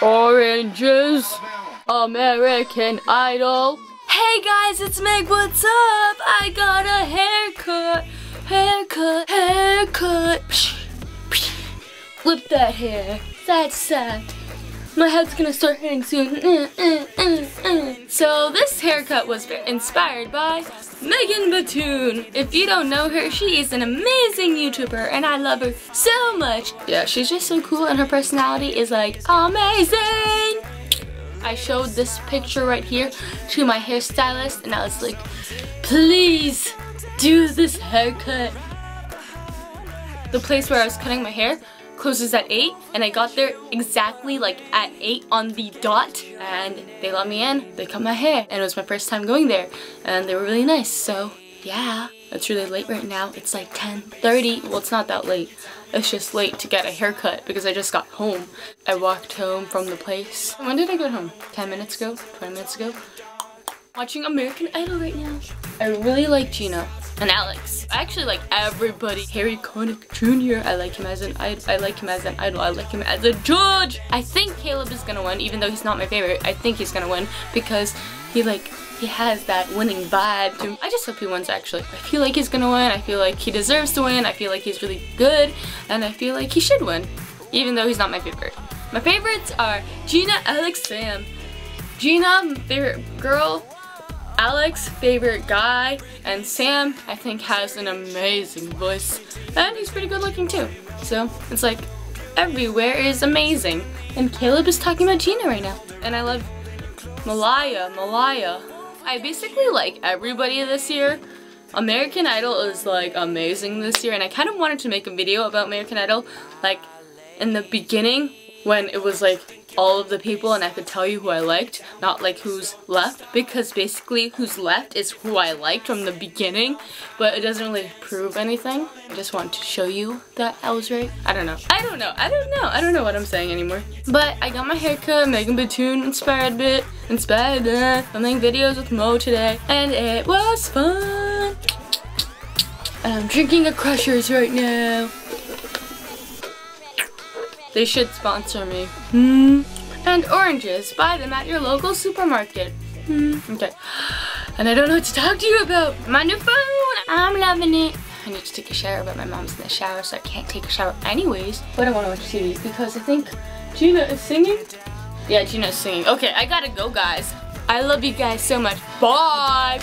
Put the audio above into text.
Oranges, American Idol. Hey guys, it's Meg, what's up? I got a haircut, haircut, haircut. Flip that hair, that's sad. My head's gonna start hurting soon. Mm, mm, mm, so this haircut was inspired by Megan Batoon. If you don't know her, she is an amazing YouTuber and I love her so much. Yeah, she's just so cool and her personality is like amazing. I showed this picture right here to my hairstylist and I was like, please do this haircut. The place where I was cutting my hair closes at 8 and I got there exactly like at 8 on the dot and they let me in, they cut my hair and it was my first time going there and they were really nice so yeah. It's really late right now. It's like 10.30. Well, it's not that late. It's just late to get a haircut because I just got home. I walked home from the place. When did I get home? 10 minutes ago? 20 minutes ago? Watching American Idol right now. I really like Jena and Alex. I actually like everybody. Harry Connick Jr. I like him as an idol. I like him as an idol. I like him as a judge. I think Caleb is gonna win, even though he's not my favorite. I think he's gonna win because he like he has that winning vibe to him. I just hope he wins actually. I feel like he's gonna win. I feel like he deserves to win. I feel like he's really good and I feel like he should win even though he's not my favorite. My favorites are Jena, Alex, Sam. Jena, favorite girl. Alex, favorite guy. And Sam, I think has an amazing voice. And he's pretty good looking too. So it's like everywhere is amazing. And Caleb is talking about Jena right now. And I love Malaya, Malaya. I basically like everybody this year. American Idol is like amazing this year and I kind of wanted to make a video about American Idol like in the beginning when it was like all of the people and I could tell you who I liked, not like who's left, because basically who's left is who I liked from the beginning, but it doesn't really prove anything. I just want to show you that I was right. I don't know. I don't know. I don't know. I don't know what I'm saying anymore. But I got my haircut, Megan Batoon inspired bit, inspired uh, filming videos with Mo today, and it was fun. And I'm drinking a Crushers right now. They should sponsor me. Hmm. And oranges. Buy them at your local supermarket. Hmm. Okay. And I don't know what to talk to you about. My new phone. I'm loving it. I need to take a shower, but my mom's in the shower, so I can't take a shower anyways. But I want to watch TV because I think Jena is singing. Yeah, Jena's singing. Okay, I gotta go, guys. I love you guys so much. Bye.